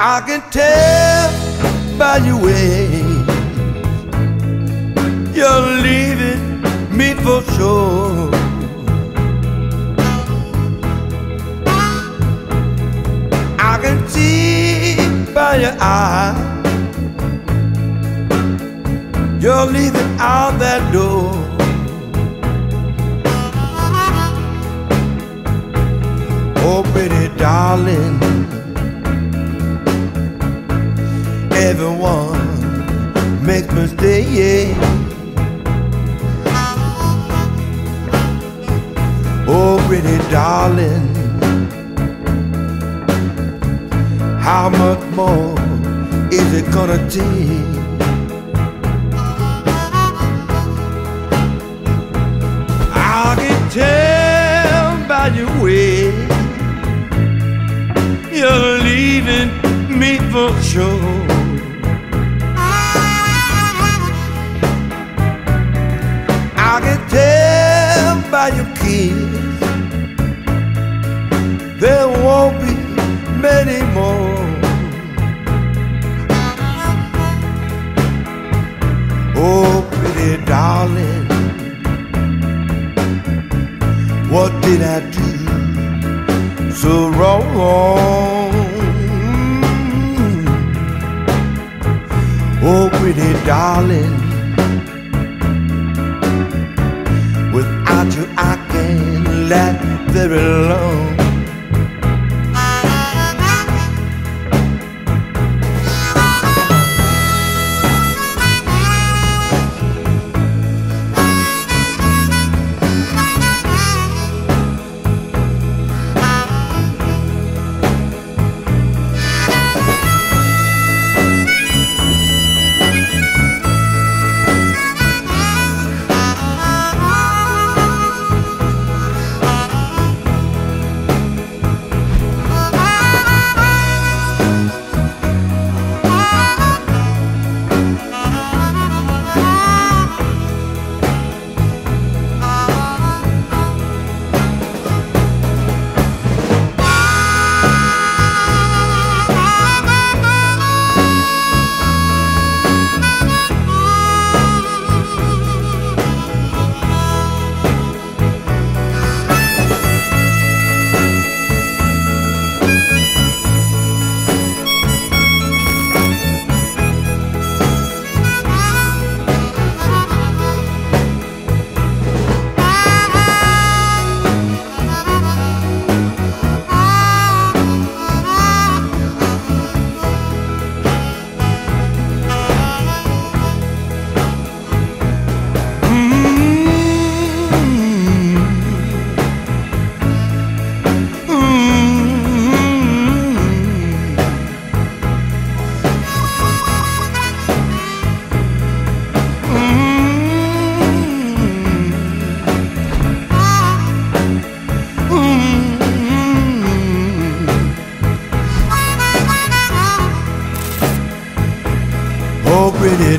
I can tell by your way you're leaving me for sure. I can see by your eyes you're leaving out Everyone makes mistakes. Oh, pretty darling. How much more is it gonna take? I can tell by your way you're leaving me for sure. By your kiss there won't be many more. Oh, pretty darling. What did I do so wrong? Oh, pretty darling, without you I can't last very long.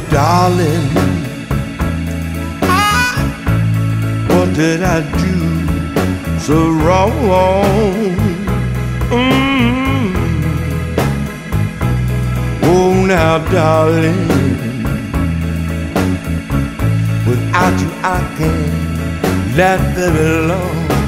Darling, what did I do so wrong? Mm. Oh, now, darling, without you I can't last very long.